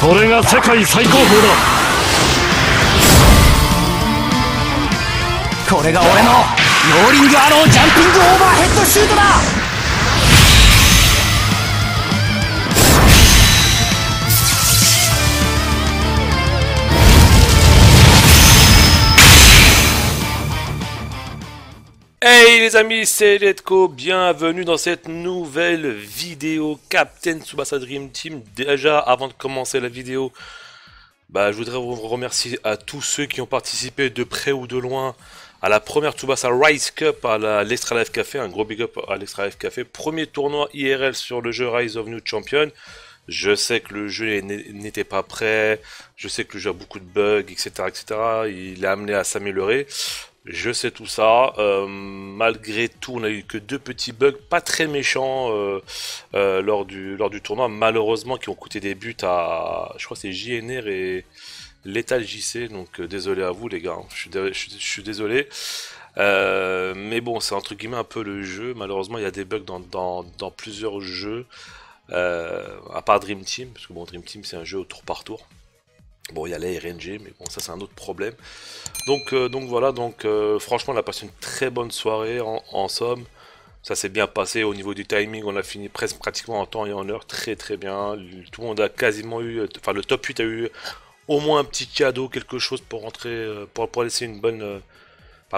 これが世界最高峰だ。これが俺のローリングアロージャンピングオーバーヘッドシュートだ「Hey les amis, c'est Letko, bienvenue dans cette nouvelle vidéo Captain Tsubasa Dream Team. Déjà, avant de commencer la vidéo, bah, je voudrais vous remercier à tous ceux qui ont participé de près ou de loin à la première Tsubasa Rise Cup à l'Extra Life Café, un gros big up à l'Extra Life Café. Premier tournoi IRL sur le jeu Rise of New Champion. Je sais que le jeu n'était pas prêt, je sais que le jeu a beaucoup de bugs, etc. etc. Il est amené à s'améliorer. Je sais tout ça. Euh, malgré tout, on a eu que deux petits bugs pas très méchants euh, euh, lors, du, tournoi, malheureusement, qui ont coûté des buts à, je crois que c'est JNR et Lethal JC. Donc désolé à vous les gars, je, suis, je, suis, désolé. mais bon, c'est entre guillemets un peu le jeu. Malheureusement, il y a des bugs dans, dans, dans plusieurs jeux, à part Dream Team, parce que bon, Dream Team c'est un jeu au tour par tour. Bon, il y a la RNG, mais bon, ça c'est un autre problème. Donc, euh, donc voilà, donc euh, franchement, on a passé une très bonne soirée en, somme. Ça s'est bien passé au niveau du timing, on a fini presque pratiquement en temps et en heure, très très bien. Tout le monde a quasiment eu, enfin le top 8 a eu au moins un petit cadeau, quelque chose pour rentrer, euh, pour, pour laisser une bonne,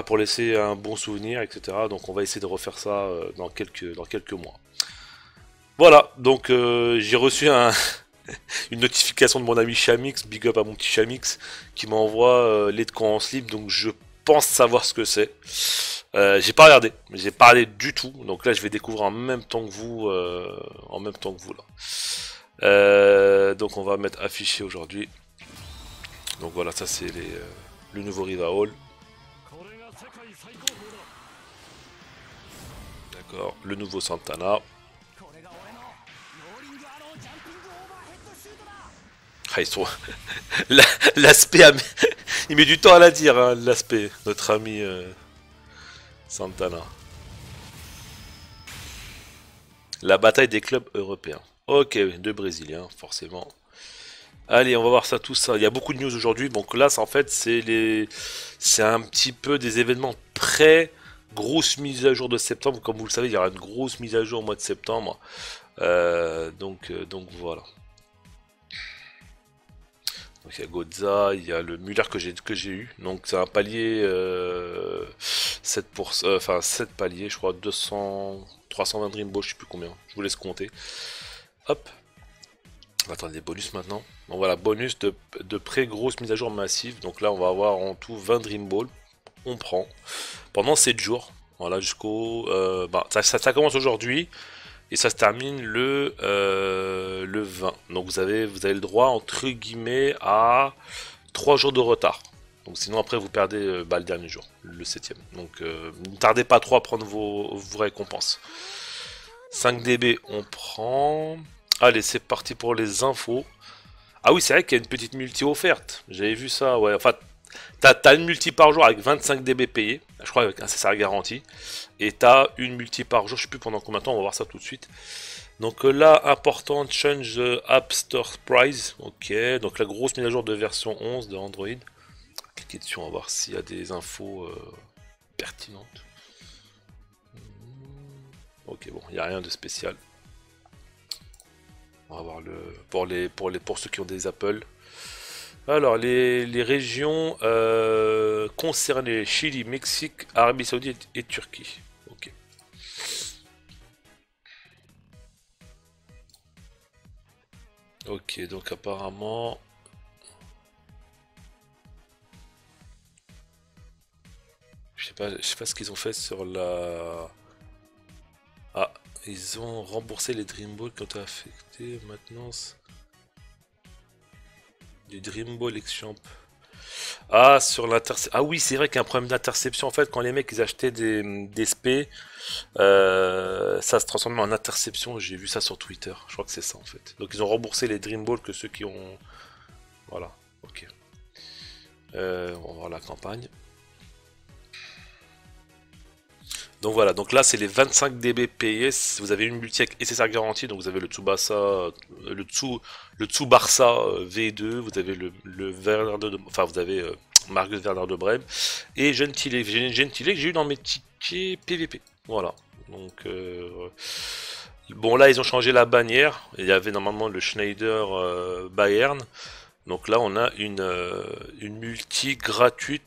pour laisser un bon souvenir, etc. Donc on va essayer de refaire ça dans quelques, dans quelques mois. Voilà, donc j'ai reçu un, une notification de mon ami Chamix, big up à mon petit Chamix, qui m'envoie euh, les de en slip, donc je pense savoir ce que c'est. Euh, j'ai pas regardé, j'ai pas regardé du tout, donc là je vais découvrir en même temps que vous, euh, en même temps que vous là. donc on va mettre affiché aujourd'hui. Donc voilà, ça c'est le nouveau Riva Hall. D'accord, le nouveau Santana. Ah, L'aspect... il met du temps à la dire, hein, l'aspect, notre ami euh, Santana. La bataille des clubs européens. Ok, deux Brésiliens, forcément. Allez, on va voir ça tout ça. Il y a beaucoup de news aujourd'hui. Donc là, en fait, c'est un petit peu des événements prêts. Grosse mise à jour de septembre. Comme vous le savez, il y aura une grosse mise à jour au mois de septembre. Euh, donc, euh, donc voilà. Donc il y a Godza, il y a le Muller que j'ai que j'ai eu. Donc c'est un palier 7 euh, pour euh, enfin 7 paliers, je crois 200 320 Dreambo, je sais plus combien. Je vous laisse compter. Hop. On va attendre des bonus maintenant. Donc voilà, bonus de, de pré-grosse mise à jour massive. Donc là on va avoir en tout 20 Dream Ball. On prend. Pendant 7 jours. Voilà, jusqu'au... Euh, bah, ça commence aujourd'hui et ça se termine le, euh, le 20. Donc vous avez, vous avez le droit, entre guillemets, à 3 jours de retard. Donc sinon après vous perdez euh, bah, le dernier jour, le 7ème. Donc euh, ne tardez pas trop à prendre vos, vos récompenses. 5 DB on prend. Allez c'est parti pour les infos. Ah oui c'est vrai qu'il y a une petite multi offerte. J'avais vu ça, ouais. Enfin T'as as une multi par jour avec 25 dB payés, je crois avec un CSR garanti, et t'as une multi par jour, je sais plus pendant combien de temps, on va voir ça tout de suite. Donc euh, là, important, change the App Store Price, ok, donc la grosse mise à jour de version 11 de Android. Cliquez dessus, on va voir s'il y a des infos euh, pertinentes. Ok, bon, il n'y a rien de spécial. On va voir le pour les pour les pour ceux qui ont des Apple. Alors, les, régions euh, concernées, Chili, Mexique, Arabie Saoudite et Turquie. Ok. Ok, donc apparemment... Je sais pas, sais pas ce qu'ils ont fait sur la... Ah, ils ont remboursé les Dream Balls quand affecté maintenance du Dream Ball Exchamp. Ah, sur l'interception. Ah oui, c'est vrai qu'il y a un problème d'interception. En fait, quand les mecs ils achetaient des, des SP, euh, ça se transformait en interception. J'ai vu ça sur Twitter. Je crois que c'est ça en fait. Donc ils ont remboursé les Dream Ball que ceux qui ont. Voilà, ok. Euh, on va voir la campagne. Donc voilà, donc là c'est les 25 dB PS, vous avez une multi avec SSR garantie, donc vous avez le Tsubasa, euh, le Tsu, le Tsubarsa euh, V2, vous avez le, le Werner de, enfin vous avez euh, Margus Werner de Brême, et Gentile, que j'ai eu dans mes tickets PVP, voilà. Donc euh, bon là ils ont changé la bannière, il y avait normalement le Schneider Bayern, donc là on a une, une multi gratuite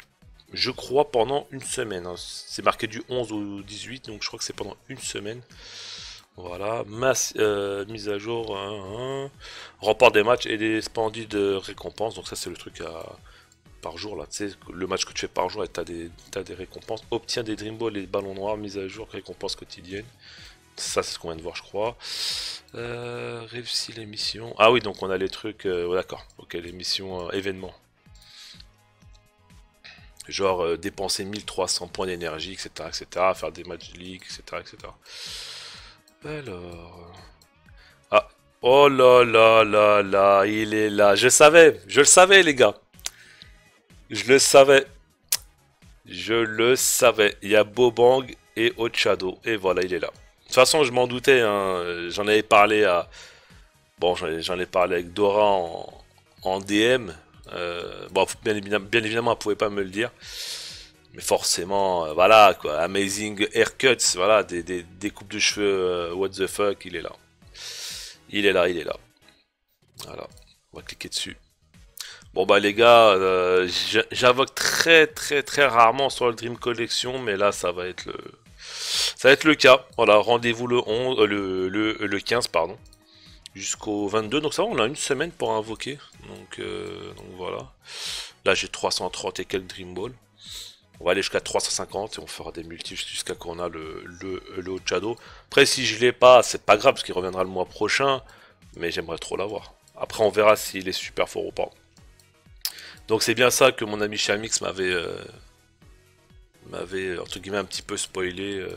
je crois pendant une semaine. hein. C'est marqué du 11 au 18, donc je crois que c'est pendant une semaine. Voilà, euh, mise à jour, hein, hein. remporte des matchs et des splendides récompenses. Donc ça c'est le truc à par jour là, tu sais, le match que tu fais par jour et des, t'as des récompenses. Obtiens des Dream Balls et des ballons noirs, mise à jour, récompenses quotidiennes. Ça c'est ce qu'on vient de voir je crois. Euh, les missions. Ah oui donc on a les trucs, euh, d'accord, ok les missions euh, événements. Genre euh, dépenser 1300 points d'énergie, etc., etc., faire des matchs de league, etc., etc. Alors... Ah, oh là là là là, il est là. Je savais, je le savais les gars. Je le savais. Je le savais. Il y a Bobang et Ochado. Et voilà, il est là. De toute façon, je m'en doutais. hein. J'en avais parlé à... Bon, j'en ai parlé avec Dora en, en DM. Euh, bon, bien évidemment, bien évidemment, elle pouvait pas me le dire. Mais forcément, euh, voilà, quoi. Amazing haircuts, voilà, des, coupes de cheveux, euh, what the fuck, il est là. Il est là, il est là. Voilà, on va cliquer dessus. Bon bah les gars, j'invoque très très très rarement sur le Dream Collection, mais là ça va être le, ça va être le cas. Voilà, rendez-vous le 11, euh, le, le, le 15 pardon, jusqu'au 22. Donc ça va, on a une semaine pour invoquer. Donc, euh, voilà. Là j'ai 330 et quelques Dream Ball. On va aller jusqu'à 350 et on fera des multis jusqu'à qu'on a le, le, le Ochado. Après si je l'ai pas, c'est pas grave parce qu'il reviendra le mois prochain, mais j'aimerais trop l'avoir. Après on verra s'il est super fort ou pas. Donc c'est bien ça que mon ami Chamix m'avait euh, m'avait entre guillemets un petit peu spoilé euh,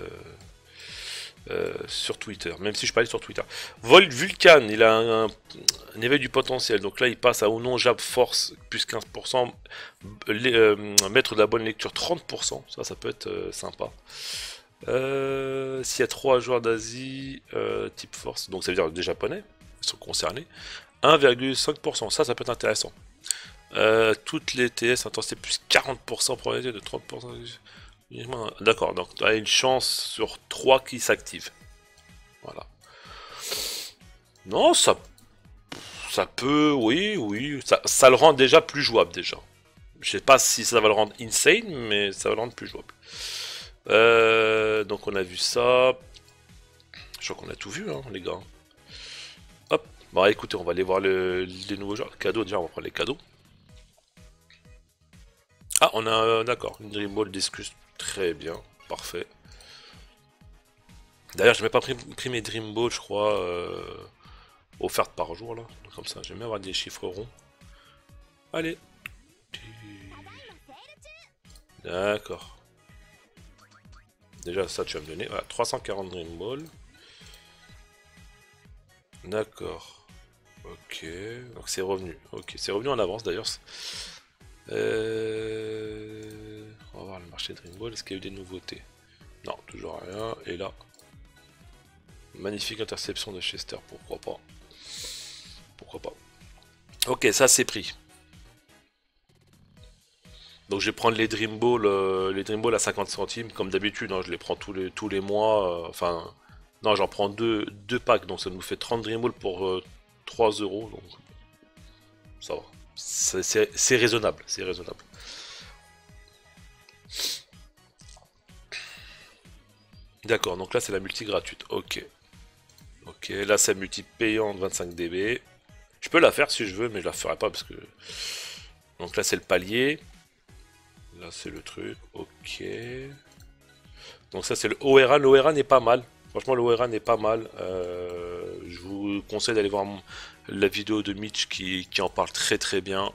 euh, sur Twitter, même si je parlais sur Twitter. Vol Vulcan, il a un, éveil du potentiel, donc là il passe à Onon Jab Force plus 15%, les- euh, mettre de la bonne lecture 30%, ça ça peut être euh, sympa. Euh, S'il y a trois joueurs d'Asie type force, donc ça veut dire des japonais sont concernés, 1,5%, ça ça peut être intéressant. Toutes les TS intensité plus 40% probabilité de 30%. D'accord, donc tu as une chance sur 3 qui s'activent. Voilà. Non, ça, ça peut, oui, oui, ça, ça le rend déjà plus jouable déjà. Je sais pas si ça va le rendre insane, mais ça va le rendre plus jouable. Euh, donc on a vu ça. Je crois qu'on a tout vu, hein, les gars. Hop. Bon, écoutez, on va aller voir le- les nouveaux. Cadeaux, déjà, on va prendre les cadeaux. Ah, on a, d'accord, une Dream Ball Discus. Très bien, parfait. D'ailleurs, je n'ai pas pris, pris mes Dream Balls, je crois, euh, offertes par jour, là. Comme ça, j'aime bien avoir des chiffres ronds. Allez. D'accord. Déjà, ça, tu vas me donner. Voilà, 340 Dream Ball. D'accord. Ok, donc c'est revenu. Ok, c'est revenu en avance d'ailleurs. Euh... On va voir le marché Dream Ball. Est-ce qu'il y a eu des nouveautés? Non, toujours rien. Et là, magnifique interception de Chester. Pourquoi pas? Pourquoi pas? Ok, ça c'est pris. Donc je vais prendre les Dream Ball, euh, les Dream Ball à 50 centimes, comme d'habitude. hein, je les prends tous les tous les mois. euh, enfin, non, j'en prends deux, deux packs, donc ça nous fait 30 Dream Ball pour euh, 3 euros. Donc ça va. C'est raisonnable, c'est raisonnable. D'accord, donc là c'est la multi gratuite. Ok. Ok, là c'est multi payante 25 dB. Je peux la faire si je veux, mais je la ferai pas parce que. Donc là c'est le palier. Là c'est le truc. Ok. Donc ça c'est le ORA. Le ORA n'est pas mal. Franchement le ORA n'est pas mal. Euh, je vous conseille d'aller voir la vidéo de Mitch qui, en parle très très bien.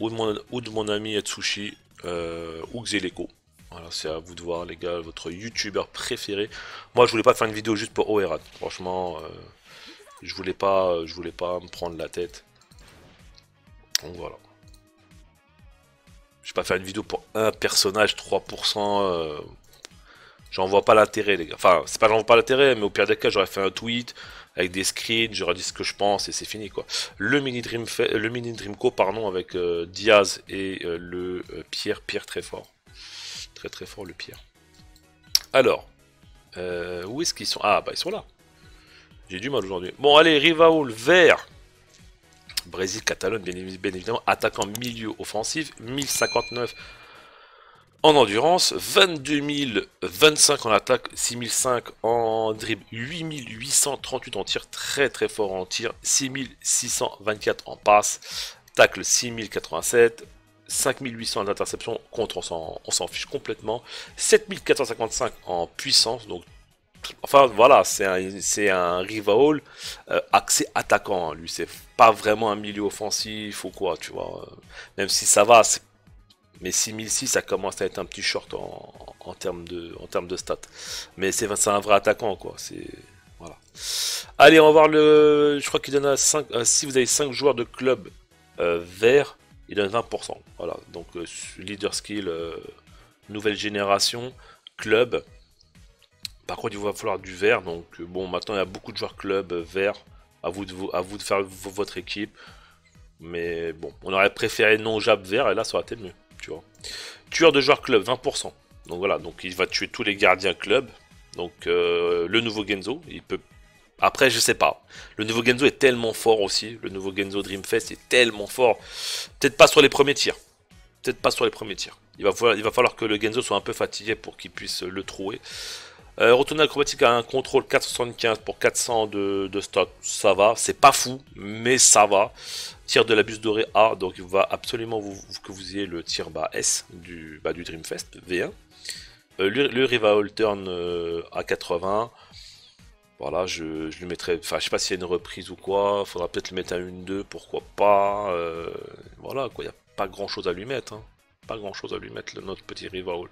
Ou de mon, ou de mon ami Atsushi. Euh, ou Xeleko. Voilà, c'est à vous de voir les gars, votre youtubeur préféré. Moi je voulais pas faire une vidéo juste pour ORA. Franchement, euh, je voulais pas, je voulais pas me prendre la tête. Donc voilà. Je vais pas faire une vidéo pour un personnage 3%. euh, J'en vois pas l'intérêt, les gars. Enfin, c'est pas j'en vois pas l'intérêt, mais au pire des cas, j'aurais fait un tweet avec des screens, j'aurais dit ce que je pense et c'est fini, quoi. Le mini Dream, le mini Dreamco, pardon, avec euh, Diaz et euh, le euh, Pierre, Pierre très fort. Très très fort, le Pierre. Alors, où est-ce qu'ils sont? Ah, bah ils sont là. J'ai du mal aujourd'hui. Bon, allez, Rivaoul vert. Brésil, Catalogne, bien évidemment. Attaquant milieu offensif, 1059 en endurance, 22 025 en attaque, 6005 en dribble, 8838 en tir, très très fort en tir, 6624 en passe, tacle 6087, 5800 en interception, contre on s'en fiche complètement, 7455 en puissance, donc enfin voilà, c'est un, un rival euh, axé attaquant, lui c'est pas vraiment un milieu offensif ou quoi, tu vois, même si ça va, mais 6006, ça commence à être un petit short en, termes, de, en termes de stats. Mais c'est un vrai attaquant, quoi. C'est. Voilà. Allez, on va voir le. Je crois qu'il donne à 5. Euh, si vous avez 5 joueurs de club euh, vert, il donne 20%. Voilà. Donc, euh, leader skill, nouvelle génération, club. Par contre, il va falloir du vert. Donc, bon, maintenant, il y a beaucoup de joueurs club vert. À vous de, à vous de faire votre équipe. Mais bon, on aurait préféré non jab vert et là, ça aurait été mieux tu vois. Tueur de joueurs club, 20%. Donc voilà, donc il va tuer tous les gardiens club. Donc euh, le nouveau Genzo, il peut... Après, je sais pas. Le nouveau Genzo est tellement fort aussi. Le nouveau Genzo Dreamfest est tellement fort. Peut-être pas sur les premiers tirs. Peut-être pas sur les premiers tirs. Il va, falloir, que le Genzo soit un peu fatigué pour qu'il puisse le trouver. Euh, retourner acrobatique à un contrôle 475 pour 400 de, stock, ça va. C'est pas fou, mais ça va tir de la buse dorée A, donc il va absolument que vous ayez le tir bas S du, bah, du Dreamfest V1. Euh, le, le Rival à 80. Voilà, je, je lui mettrai, enfin je sais pas s'il y a une reprise ou quoi, faudra peut-être le mettre à 1-2, pourquoi pas. Euh, voilà, quoi, il n'y a pas grand chose à lui mettre. Hein. Pas grand chose à lui mettre, le, notre petit Rival.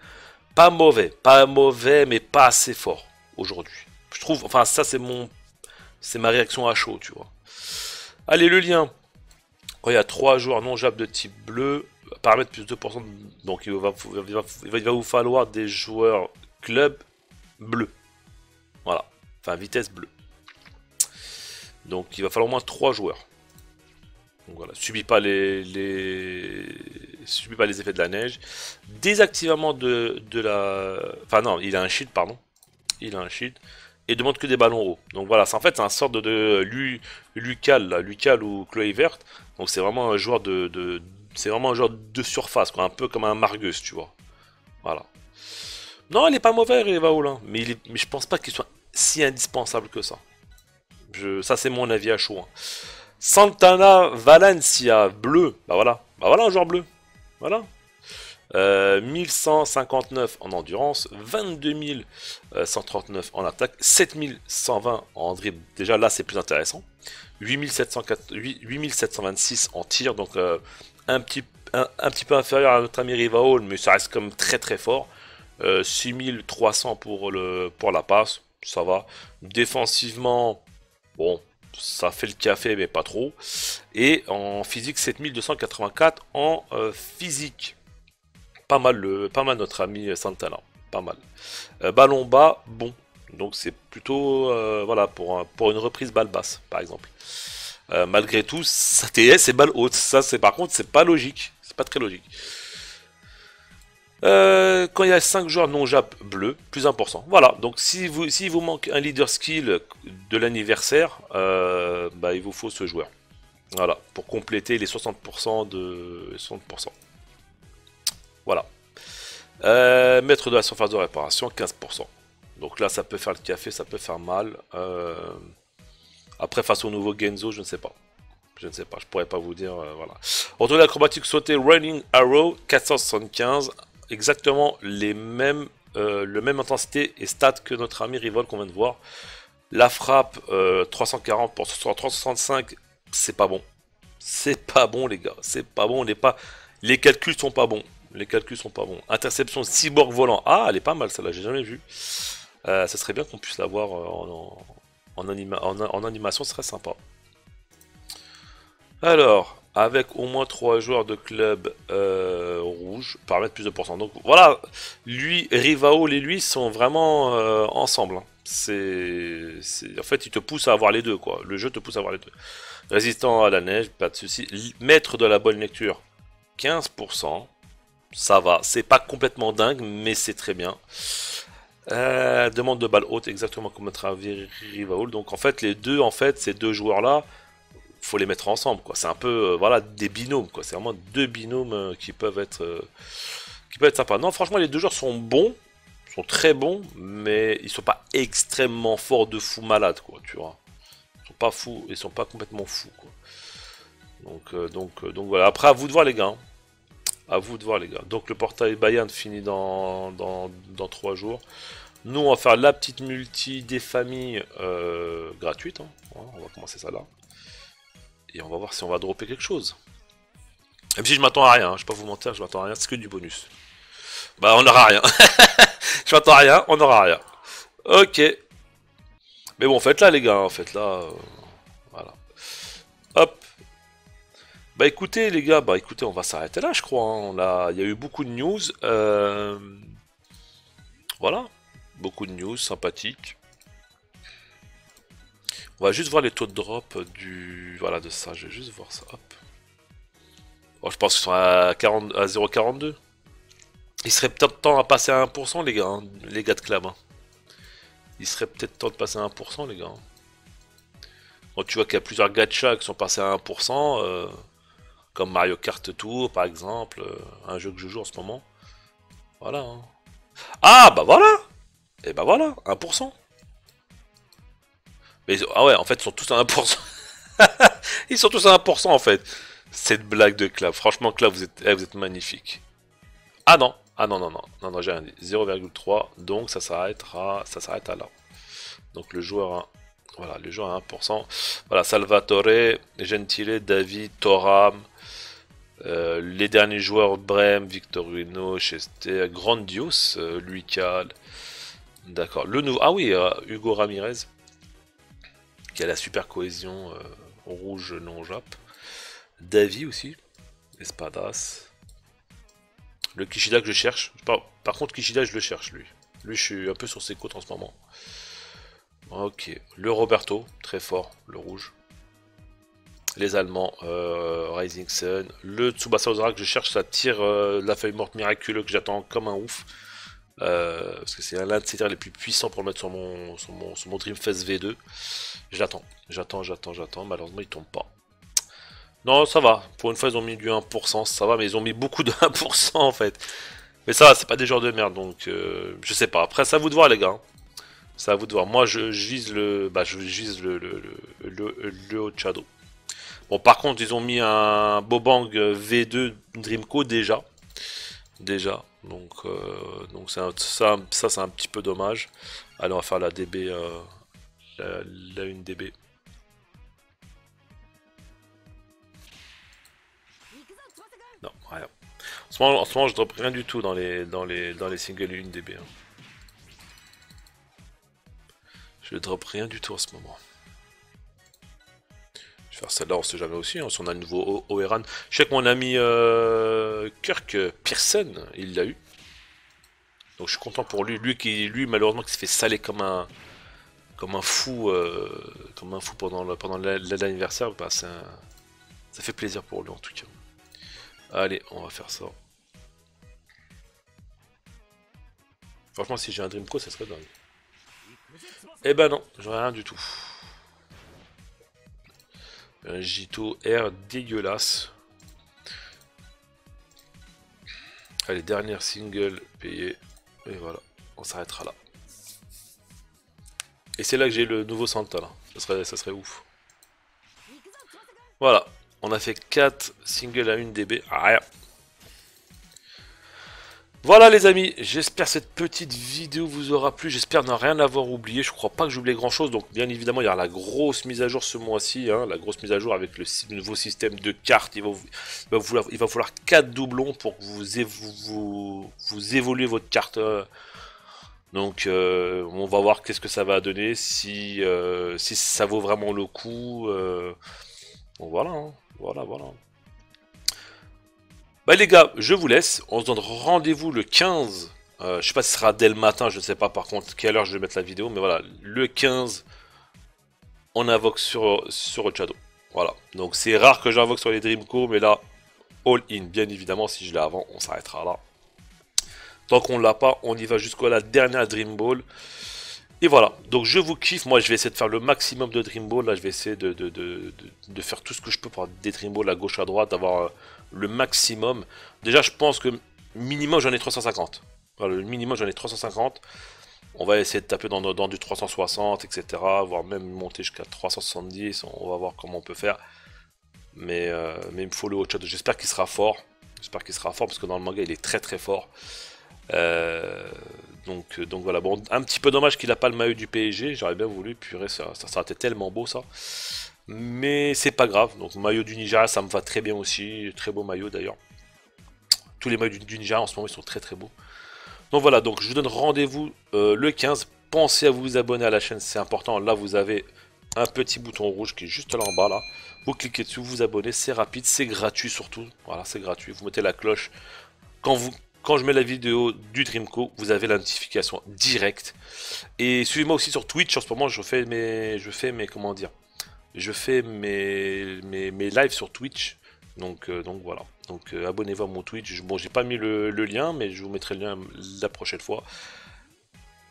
Pas mauvais, pas mauvais, mais pas assez fort aujourd'hui. Je trouve, enfin ça c'est mon, c'est ma réaction à chaud, tu vois. Allez, le lien, il y a trois joueurs non jab de type bleu, paramètre plus 2%, donc il va, il va, vous falloir des joueurs club bleu. Voilà, enfin vitesse bleue. Donc il va falloir au moins trois joueurs. Donc voilà, subit pas les, les... pas les effets de la neige. Désactivement de, de la... Enfin non, il a un shield, pardon. Il a un shield et demande que des ballons hauts. Donc voilà, c'est en fait un sort de, de Lucal, Lucal ou Chloé Verte. Donc c'est vraiment un joueur de, c'est vraiment un joueur de surface, quoi, un peu comme un Margus, tu vois. Voilà. Non, il est pas mauvais, Rivaoul, hein, mais, il mais je pense pas qu'il soit si indispensable que ça. Ça c'est mon avis à chaud. Hein. Santana Valencia, bleu. Bah voilà, bah voilà un joueur bleu. Voilà, 1159 euh, en endurance, 22 139 en attaque, 7120 en dribble. Déjà là, c'est plus intéressant. 8726 en tir, donc euh, un, petit, un, petit peu inférieur à notre ami Rivaol, mais ça reste comme très très fort. 6300 euh, pour, le, pour la passe, ça va. Défensivement, bon, ça fait le café, mais pas trop. Et en physique, 7284 en physique pas mal, le, pas mal notre ami Santana. Pas mal. Euh, ballon bas, bon. Donc c'est plutôt euh, voilà pour, pour une reprise balle basse, par exemple. Euh, malgré tout, sa TS balle haute. Ça, c'est par contre, c'est pas logique. C'est pas très logique. Quand il y a 5 joueurs non jap bleu, plus important. Voilà, donc si vous, si vous manque un leader skill de l'anniversaire, bah, il vous faut ce joueur. Voilà, pour compléter les 60% de 60%. Voilà. Euh, maître de la surface de réparation, 15%. Donc là, ça peut faire le café, ça peut faire mal. Euh, après, face au nouveau Genzo, je ne sais pas. Je ne sais pas, je pourrais pas vous dire. Euh, voilà. Retour l'acrobatique sauté Running Arrow, 475. Exactement les mêmes, le même intensité et stats que notre ami Rivol qu'on vient de voir. La frappe, 340 pour 365, c'est pas bon. C'est pas bon, les gars. C'est pas bon. On n'est pas... Les calculs sont pas bons. Les calculs sont pas bons. Interception cyborg volant. Ah, elle est pas mal celle-là, j'ai jamais vu. Euh, ça serait bien qu'on puisse la voir euh, en, en, animation, ce serait sympa. Alors, avec au moins 3 joueurs de club euh, rouge mettre plus de pourcent. Donc voilà, lui, Rivaol et lui sont vraiment euh, ensemble. Hein. En fait, il te pousse à avoir les deux, quoi. Le jeu te pousse à avoir les deux. Résistant à la neige, pas de souci. Maître de la bonne lecture, 15%. Ça va, c'est pas complètement dingue, mais c'est très bien. Euh, demande de balle haute, exactement comme notre Rivaol. Donc en fait, les deux, en fait, ces deux joueurs-là, faut les mettre ensemble quoi. C'est un peu euh, voilà des binômes quoi. C'est vraiment deux binômes euh, qui peuvent être euh, qui peuvent être sympas. Non franchement les deux joueurs sont bons sont très bons mais ils sont pas extrêmement forts de fou malade quoi tu vois. Ils sont pas fous ils sont pas complètement fous quoi. Donc donc donc voilà. Après à vous de voir les gars hein. à vous de voir les gars. Donc le portail Bayern finit dans dans, dans 3 jours. Nous on va faire la petite multi des familles gratuite hein. on va commencer ça là et on va voir si on va dropper quelque chose. Même si je m'attends à rien, hein. je vais pas vous mentir, je m'attends à rien, c'est que du bonus. Bah on n'aura rien. je m'attends à rien, on n'aura rien. Ok. Mais bon, faites là les gars, en fait là. Euh, voilà. Hop. Bah écoutez les gars, bah écoutez, on va s'arrêter là je crois. Hein. On a... Il y a eu beaucoup de news. Euh, voilà. Beaucoup de news sympathiques. On va juste voir les taux de drop du... Voilà, de ça. Je vais juste voir ça. Oh, je pense qu'ils sont à, 40... à 0,42. Il serait peut-être temps à passer à 1% les gars, hein, les gars de club. Hein. Il serait peut-être temps de passer à 1% les gars. Bon, tu vois qu'il y a plusieurs gachas qui sont passés à 1%, euh, comme Mario Kart Tour par exemple, euh, un jeu que je joue en ce moment. Voilà. Hein. Ah bah voilà Et bah voilà, 1%. Ah ouais, en fait, ils sont tous à 1%. ils sont tous à 1% en fait. Cette blague de Clav. Franchement, Clav, vous êtes, eh, vous êtes magnifique. Ah non, ah non, non, non, non, non j'ai rien dit. 0,3, donc ça s'arrêtera, ça s'arrête à là. Donc le joueur voilà, le joueur à 1%. Voilà, Salvatore, Gentile, David, Toram, euh, les derniers joueurs Brem, Victorino, Chester, Grandios, euh, Luical. D'accord. Le nouveau, ah oui, euh, Hugo Ramirez la super cohésion euh, rouge non jap. Davi aussi, Espadas. Le Kishida que je cherche. Par, contre, Kishida, je le cherche, lui. Lui, je suis un peu sur ses côtes en ce moment. Ok. Le Roberto, très fort, le rouge. Les Allemands, euh, Rising Sun. Le Tsubasa Ozara que je cherche, ça tire euh, la feuille morte miraculeuse que j'attends comme un ouf. Euh, parce que c'est l'un de ces tirs les plus puissants pour le mettre sur mon, sur mon, sur mon Dreamfest V2. J'attends, j'attends, j'attends, j'attends. Malheureusement, il tombe pas. Non, ça va. Pour une fois, ils ont mis du 1%, ça va, mais ils ont mis beaucoup de 1% en fait. Mais ça, c'est pas des joueurs de merde, donc euh, je sais pas. Après, c'est à vous de voir, les gars. C'est à vous de voir. Moi, je, vise le, bah, je vise le, le, le, le, Shadow. Bon, par contre, ils ont mis un Bobang V2 Dreamco déjà. Déjà. Donc, euh, donc ça, ça, c'est un petit peu dommage. Allez, on va faire la DB, euh, la, 1 DB. Non, rien. En ce moment, en ce je drop rien du tout dans les, dans les, dans les singles 1 DB. Hein. Je drop rien du tout en ce moment faire celle-là, on sait jamais aussi, hein, si on a un nouveau Oeran. Je sais que mon ami euh, Kirk Pearson, il l'a eu. Donc je suis content pour lui. Lui qui, lui malheureusement, qui s'est fait saler comme un, comme un fou, euh, comme un fou pendant pendant l'anniversaire. Bah, ça fait plaisir pour lui en tout cas. Allez, on va faire ça. Franchement, si j'ai un Dreamco, ça serait dingue. Eh ben non, j'aurais rien du tout. Un Gito R dégueulasse. Allez, dernière single payée. Et voilà, on s'arrêtera là. Et c'est là que j'ai le nouveau Santa là. Ça serait, ça serait ouf. Voilà, on a fait 4 singles à 1 DB. Rien. Voilà les amis, j'espère cette petite vidéo vous aura plu, j'espère ne rien avoir oublié, je crois pas que j'oublie grand chose, donc bien évidemment il y aura la grosse mise à jour ce mois-ci, hein, la grosse mise à jour avec le, nouveau système de cartes, il va, falloir 4 doublons pour que vous, évoluez votre carte, donc euh, on va voir qu'est-ce que ça va donner, si, euh, ça vaut vraiment le coup, euh, bon, voilà, hein, voilà, voilà. Bah les gars, je vous laisse. On se donne rendez-vous le 15. Euh, je sais pas si ce sera dès le matin, je ne sais pas par contre quelle heure je vais mettre la vidéo, mais voilà, le 15, on invoque sur, sur Shadow. Voilà, donc c'est rare que j'invoque sur les Dreamco, mais là, all in, bien évidemment, si je l'ai avant, on s'arrêtera là. Tant qu'on l'a pas, on y va jusqu'à la dernière Dream Ball. Et voilà, donc je vous kiffe, moi je vais essayer de faire le maximum de Dream Ball, là je vais essayer de, de, faire tout ce que je peux pour des Dream Ball à gauche à droite, d'avoir euh, le maximum. Déjà je pense que minimum j'en ai 350. Voilà, le minimum j'en ai 350. On va essayer de taper dans, du 360, etc. Voire même monter jusqu'à 370, on va voir comment on peut faire. Mais, euh, mais il me faut le haut chat, j'espère qu'il sera fort. J'espère qu'il sera fort parce que dans le manga il est très très fort. Euh, donc, donc voilà, bon, un petit peu dommage qu'il n'a pas le maillot du PSG, j'aurais bien voulu, purée, ça, ça, ça été tellement beau ça. Mais c'est pas grave, donc maillot du Nigeria ça me va très bien aussi, très beau maillot d'ailleurs. Tous les maillots du, Nigeria en ce moment ils sont très très beaux. Donc voilà, donc je vous donne rendez-vous euh, le 15, pensez à vous abonner à la chaîne, c'est important, là vous avez un petit bouton rouge qui est juste là en bas là. Vous cliquez dessus, vous abonnez, c'est rapide, c'est gratuit surtout. Voilà, c'est gratuit. Vous mettez la cloche. Quand vous quand je mets la vidéo du Dreamco, vous avez la notification directe. Et suivez-moi aussi sur Twitch. En ce moment, je fais mes, je fais mes, comment dire, je fais mes, mes, lives sur Twitch. Donc, euh, donc voilà. Donc euh, abonnez-vous à mon Twitch. Bon, j'ai pas mis le, lien, mais je vous mettrai le lien la prochaine fois.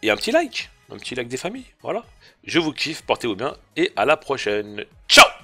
Et un petit like, un petit like des familles. Voilà. Je vous kiffe, portez-vous bien et à la prochaine. Ciao